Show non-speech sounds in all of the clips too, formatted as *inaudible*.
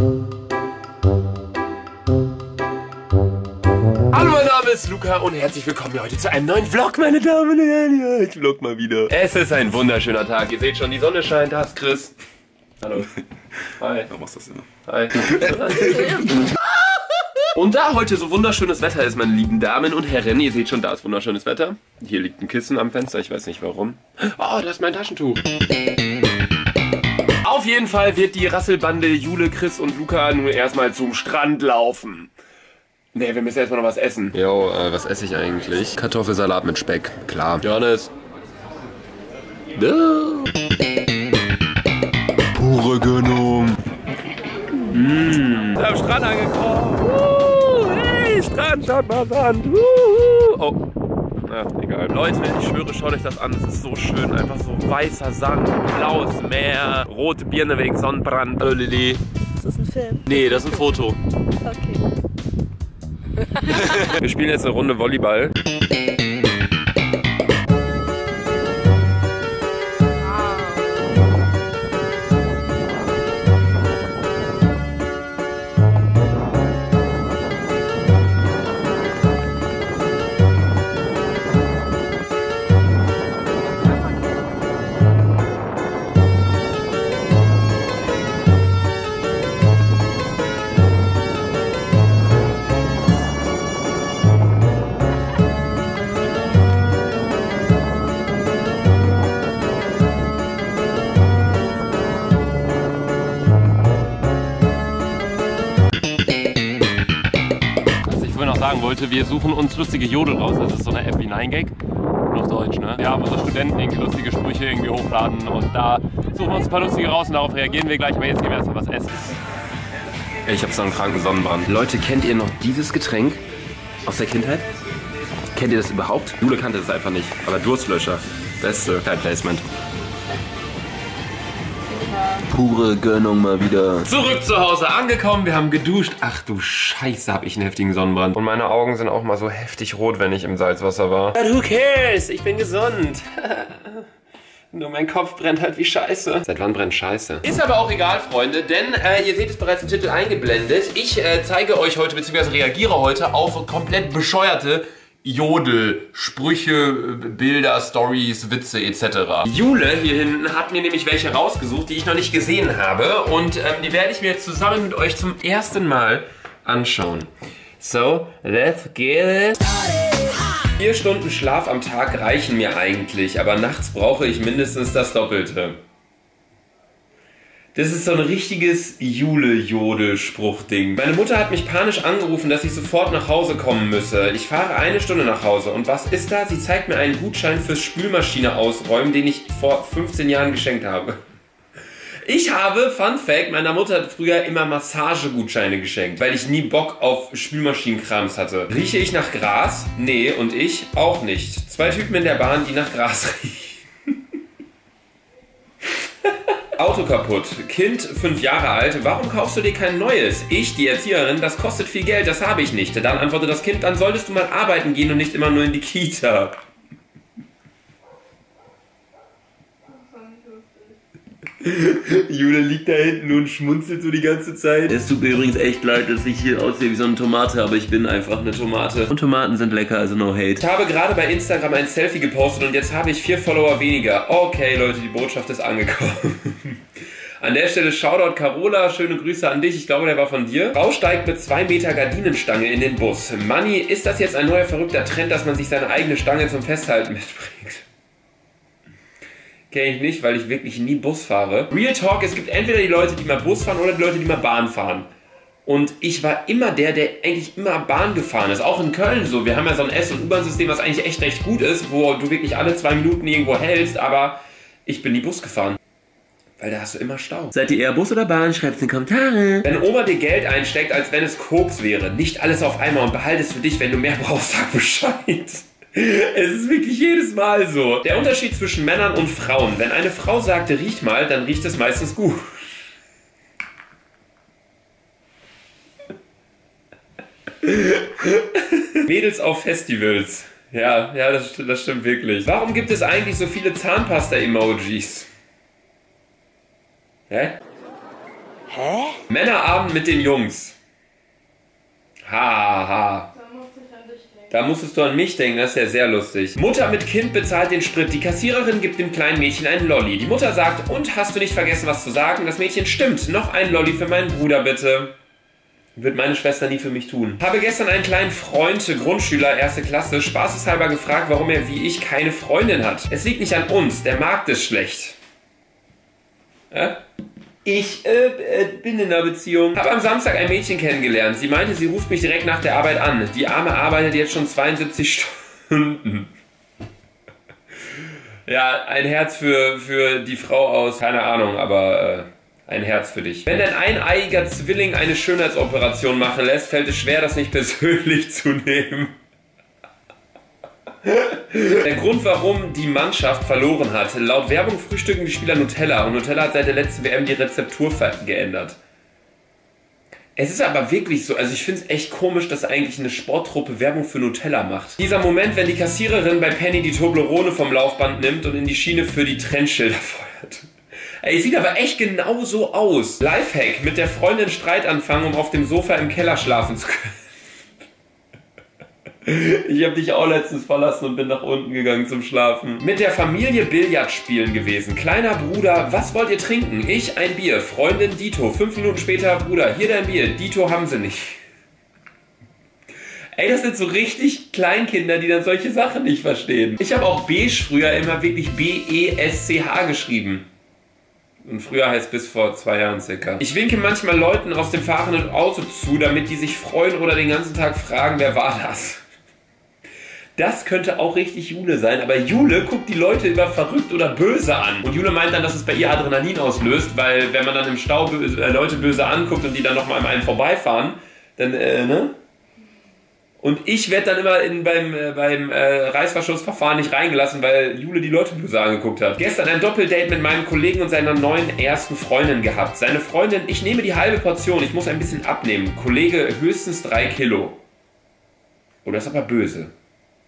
Hallo, mein Name ist Luca und herzlich willkommen hier heute zu einem neuen Vlog, meine Damen und Herren. Ja, ich vlog mal wieder. Es ist ein wunderschöner Tag. Ihr seht schon, die Sonne scheint. Da ist Chris. Hallo. Hi. Warum machst du das immer? Hi. Und da heute so wunderschönes Wetter ist, meine lieben Damen und Herren, ihr seht schon, da ist wunderschönes Wetter. Hier liegt ein Kissen am Fenster, ich weiß nicht warum. Oh, da ist mein Taschentuch. Auf jeden Fall wird die Rasselbande Jule, Chris und Luca nun erstmal zum Strand laufen. Ne, wir müssen erstmal noch was essen. Jo, äh, was esse ich eigentlich? Kartoffelsalat mit Speck, klar. Johannes. No. Pure Gönnung. Mm. Am Strand angekommen. Uh, hey, Strand, schaut mal Sand. Uh, oh. Na, egal. Leute, ich schwöre, schaut euch das an. Es ist so schön. Einfach so weißer Sand, blaues Meer, rote Birne wegen Sonnenbrand. Oh, Lili. Ist das ein Film? Nee, das ist ein Foto. Okay. *laughs* Wir spielen jetzt eine Runde Volleyball. *laughs* sagen wollte, wir suchen uns lustige Jodel raus. Das ist so eine App wie 9gag. Nur auf Deutsch, ne? Ja, wo so Studenten irgendwie lustige Sprüche irgendwie hochladen und da suchen wir uns ein paar lustige raus und darauf reagieren wir gleich. Aber jetzt gehen wir erstmal was essen. Ich habe so einen kranken Sonnenbrand. Leute, kennt ihr noch dieses Getränk aus der Kindheit? Kennt ihr das überhaupt? Jule kannte das einfach nicht. Aber Durstlöscher. Beste. Kein Placement. Pure Gönnung mal wieder. Zurück zu Hause angekommen, wir haben geduscht. Ach du Scheiße, hab ich einen heftigen Sonnenbrand. Und meine Augen sind auch mal so heftig rot, wenn ich im Salzwasser war. But who cares? Ich bin gesund. *laughs* Nur mein Kopf brennt halt wie Scheiße. Seit wann brennt Scheiße? Ist aber auch egal, Freunde, denn äh, ihr seht es bereits im Titel eingeblendet. Ich äh, zeige euch heute, beziehungsweise reagiere heute auf komplett bescheuerte Jodel, Sprüche, Bilder, Stories, Witze etc. Jule hier hinten hat mir nämlich welche rausgesucht, die ich noch nicht gesehen habe. Und ähm, die werde ich mir jetzt zusammen mit euch zum ersten Mal anschauen. So, let's get it. Vier Stunden Schlaf am Tag reichen mir eigentlich, aber nachts brauche ich mindestens das Doppelte. Das ist so ein richtiges Jule-Jodel-Spruchding. Meine Mutter hat mich panisch angerufen, dass ich sofort nach Hause kommen müsse. Ich fahre eine Stunde nach Hause und was ist da? Sie zeigt mir einen Gutschein fürs Spülmaschine ausräumen, den ich vor 15 Jahren geschenkt habe. Ich habe, Fun Fact, meiner Mutter früher immer Massagegutscheine geschenkt, weil ich nie Bock auf Spülmaschinenkrams hatte. Rieche ich nach Gras? Nee, und ich auch nicht. Zwei Typen in der Bahn, die nach Gras *laughs* riechen. Auto kaputt. Kind, fünf Jahre alt. Warum kaufst du dir kein neues? Ich, die Erzieherin, das kostet viel Geld, das habe ich nicht. Dann antwortet das Kind, dann solltest du mal arbeiten gehen und nicht immer nur in die Kita. *laughs* Jule liegt da hinten und schmunzelt so die ganze Zeit. Es tut mir übrigens echt leid, dass ich hier aussehe wie so eine Tomate, aber ich bin einfach eine Tomate. Und Tomaten sind lecker, also no hate. Ich habe gerade bei Instagram ein Selfie gepostet und jetzt habe ich vier Follower weniger. Okay, Leute, die Botschaft ist angekommen. *laughs* An der Stelle Shoutout Carola, schöne Grüße an dich. Ich glaube, der war von dir. Frau steigt mit 2 Meter Gardinenstange in den Bus. Manni, ist das jetzt ein neuer verrückter Trend, dass man sich seine eigene Stange zum Festhalten *laughs* mitbringt? Kenne ich nicht, weil ich wirklich nie Bus fahre. Real Talk, es gibt entweder die Leute, die mal Bus fahren oder die Leute, die mal Bahn fahren. Und ich war immer der, der eigentlich immer Bahn gefahren ist. Auch in Köln so. Wir haben ja so ein S- und U-Bahn-System, was eigentlich echt recht gut ist, wo du wirklich alle zwei Minuten irgendwo hältst, aber ich bin nie Bus gefahren. Weil da hast du immer Stau. Seid ihr eher Bus oder Bahn? Schreibt's in die Kommentare. Wenn Oma dir Geld einsteckt, als wenn es Koks wäre. Nicht alles auf einmal und behalte es für dich. Wenn du mehr *laughs* brauchst, sag Bescheid. Es ist wirklich jedes Mal so. Der Unterschied zwischen Männern und Frauen. Wenn eine Frau sagt, riech mal, dann riecht es meistens gut. *laughs* Mädels auf Festivals. Ja, ja, das, das stimmt wirklich. Warum gibt es eigentlich so viele Zahnpasta-Emojis? Hä? Hä? Männerabend mit den Jungs. Ha, ha. Da musstest du an mich denken, das ist ja sehr lustig. Mutter mit Kind bezahlt den Sprit. Die Kassiererin gibt dem kleinen Mädchen einen Lolli. Die Mutter sagt, und hast du nicht vergessen, was zu sagen? Das Mädchen stimmt. Noch ein Lolli für meinen Bruder, bitte. Wird meine Schwester nie für mich tun. Habe gestern einen kleinen Freund, Grundschüler, erste Klasse, spaßeshalber gefragt, warum er wie ich keine Freundin hat. Es liegt nicht an uns, der Markt ist schlecht. Ja? Ich äh, äh, bin in einer Beziehung. Habe am Samstag ein Mädchen kennengelernt. Sie meinte, sie ruft mich direkt nach der Arbeit an. Die Arme arbeitet jetzt schon 72 Stunden. *laughs* ja, ein Herz für, für die Frau aus, keine Ahnung, aber äh, ein Herz für dich. Wenn dein eineiiger Zwilling eine Schönheitsoperation machen lässt, fällt es schwer, das nicht persönlich *laughs* zu nehmen. Der Grund, warum die Mannschaft verloren hat. Laut Werbung frühstücken die Spieler Nutella und Nutella hat seit der letzten WM die Rezeptur geändert. Es ist aber wirklich so, also ich finde es echt komisch, dass eigentlich eine Sporttruppe Werbung für Nutella macht. Dieser Moment, wenn die Kassiererin bei Penny die Toblerone vom Laufband nimmt und in die Schiene für die Trennschilder *laughs* feuert. Ey, sieht aber echt genau so aus. Lifehack, mit der Freundin Streit anfangen, um auf dem Sofa im Keller schlafen zu können. Ich habe dich auch letztens verlassen und bin nach unten gegangen zum Schlafen. Mit der Familie Billard spielen gewesen. Kleiner Bruder, was wollt ihr trinken? Ich ein Bier. Freundin Dito. Fünf Minuten später, Bruder, hier dein Bier. Dito haben sie nicht. Ey, das sind so richtig Kleinkinder, die dann solche Sachen nicht verstehen. Ich habe auch beige früher immer wirklich B-E-S-C-H geschrieben. Und früher heißt bis vor zwei Jahren circa. Ich winke manchmal Leuten aus dem fahrenden Auto zu, damit die sich freuen oder den ganzen Tag fragen, wer war das? Das könnte auch richtig Jule sein, aber Jule guckt die Leute immer verrückt oder böse an. Und Jule meint dann, dass es bei ihr Adrenalin auslöst, weil wenn man dann im Stau böse, äh, Leute böse anguckt und die dann nochmal an einem vorbeifahren, dann, äh, ne? Und ich werde dann immer in, beim, äh, beim äh, Reißverschlussverfahren nicht reingelassen, weil Jule die Leute böse angeguckt hat. Gestern ein Doppeldate mit meinem Kollegen und seiner neuen ersten Freundin gehabt. Seine Freundin, ich nehme die halbe Portion, ich muss ein bisschen abnehmen. Kollege höchstens drei Kilo. Oder ist aber böse.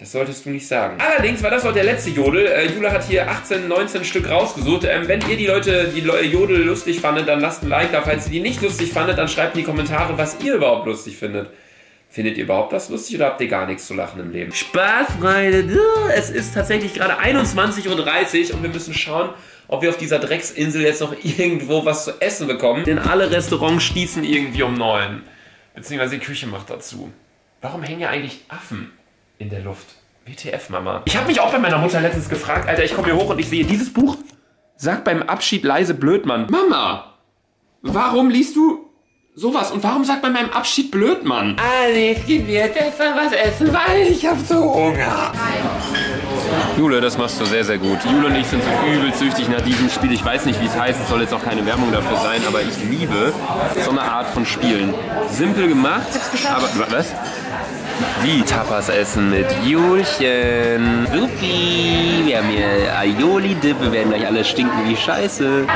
Das solltest du nicht sagen. Allerdings war das auch der letzte Jodel. Äh, Jule hat hier 18, 19 Stück rausgesucht. Ähm, wenn ihr die Leute, die Jodel lustig fandet, dann lasst ein Like da. Falls ihr die nicht lustig fandet, dann schreibt in die Kommentare, was ihr überhaupt lustig findet. Findet ihr überhaupt was lustig oder habt ihr gar nichts zu lachen im Leben? Spaß, Freunde. Es ist tatsächlich gerade 21.30 Uhr und wir müssen schauen, ob wir auf dieser Drecksinsel jetzt noch *laughs* irgendwo was zu essen bekommen. Denn alle Restaurants schließen irgendwie um 9. Beziehungsweise die Küche macht dazu. Warum hängen ja eigentlich Affen? In der Luft. WTF, Mama. Ich habe mich auch bei meiner Mutter letztens gefragt, Alter, ich komme hier hoch und ich sehe dieses Buch. Sag beim Abschied leise Blödmann. Mama, warum liest du sowas? Und warum sagt bei meinem Abschied Blödmann? Alex, gib mir jetzt erstmal was essen, weil ich hab so Hunger. Jule, das machst du sehr, sehr gut. Jule und ich sind so übel süchtig nach diesem Spiel. Ich weiß nicht, wie es heißt. Es soll jetzt auch keine Werbung dafür sein, aber ich liebe so eine Art von Spielen. Simpel gemacht, aber... Was? Wie Tapas essen mit Julchen. Supi. Wir haben hier Aioli-Dip. Wir werden gleich alle stinken wie Scheiße.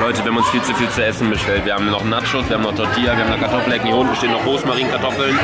Leute, wir haben uns viel zu viel zu essen bestellt. Wir haben noch Nachos, wir haben noch Tortilla, wir haben noch Kartoffelecken. Hier unten stehen noch Rosmarinkartoffeln.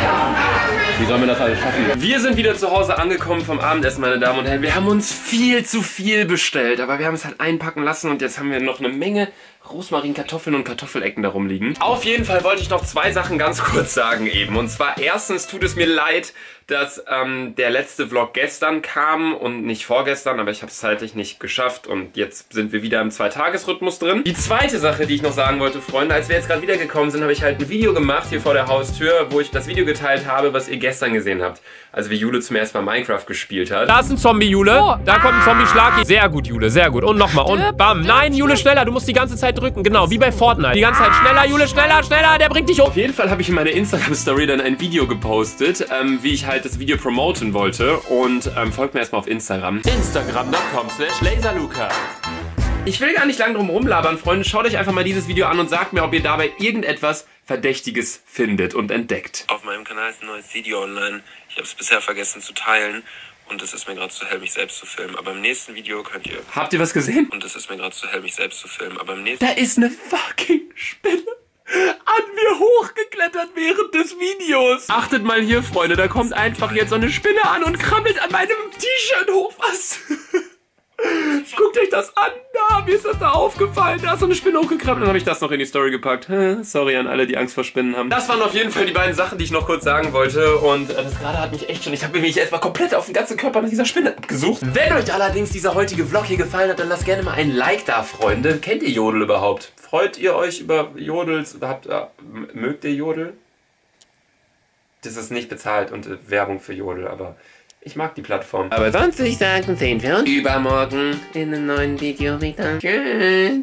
Wie sollen wir das alles schaffen? Wir sind wieder zu Hause angekommen vom Abendessen, meine Damen und Herren. Wir haben uns viel zu viel bestellt, aber wir haben es halt einpacken lassen und jetzt haben wir noch eine Menge Rosmarin, Kartoffeln und Kartoffelecken darum liegen. Auf jeden Fall wollte ich noch zwei Sachen ganz kurz sagen eben. Und zwar erstens tut es mir leid, dass ähm, der letzte Vlog gestern kam und nicht vorgestern, aber ich habe es zeitlich nicht geschafft und jetzt sind wir wieder im Zweitagesrhythmus drin. Die zweite Sache, die ich noch sagen wollte, Freunde, als wir jetzt gerade wiedergekommen sind, habe ich halt ein Video gemacht hier vor der Haustür, wo ich das Video geteilt habe, was ihr gestern gesehen habt. Also wie Jule zum ersten Mal Minecraft gespielt hat. Da ist ein Zombie, Jule. Oh, da kommt ein Zombie-Schlag. Sehr gut, Jule, sehr gut. Und nochmal. Und bam. Nein, Jule, schneller. Du musst die ganze Zeit drücken. Genau, wie bei Fortnite. Die ganze Zeit schneller, Jule, schneller, schneller. Der bringt dich um. Auf jeden Fall habe ich in meiner Instagram-Story dann ein Video gepostet, ähm, wie ich halt das Video promoten wollte. Und ähm, folgt mir erstmal auf Instagram. Instagram.com slash laserluca. Ich will gar nicht lange drum rumlabern, Freunde. Schaut euch einfach mal dieses Video an und sagt mir, ob ihr dabei irgendetwas Verdächtiges findet und entdeckt. Auf meinem Kanal ist ein neues Video online. Ich habe es bisher vergessen zu teilen. Und es ist mir gerade zu hell, mich selbst zu filmen. Aber im nächsten Video könnt ihr... Habt ihr was gesehen? Und es ist mir gerade zu hell, mich selbst zu filmen. Aber im nächsten... Da ist eine fucking Spinne an mir hochgeklettert während des Videos. Achtet mal hier, Freunde, da kommt einfach jetzt so eine Spinne an und krabbelt an meinem T-Shirt hoch. Was? *laughs* Guckt euch das an. Da, mir ist das da aufgefallen. Da ist so eine Spinne hochgekrabbelt. Dann habe ich das noch in die Story gepackt. Sorry an alle, die Angst vor Spinnen haben. Das waren auf jeden Fall die beiden Sachen, die ich noch kurz sagen wollte. Und äh, das gerade hat mich echt schon... Ich habe mich erstmal komplett auf den ganzen Körper nach dieser Spinne abgesucht. Wenn euch allerdings dieser heutige Vlog hier gefallen hat, dann lasst gerne mal ein Like da, Freunde. Kennt ihr Jodel überhaupt? Freut ihr euch über Jodels? Habt, äh, mögt ihr Jodel? Das ist nicht bezahlt und äh, Werbung für Jodel, aber ich mag die Plattform. Aber sonst würde ich sagen, sehen wir uns übermorgen in einem neuen Video wieder. Tschüss.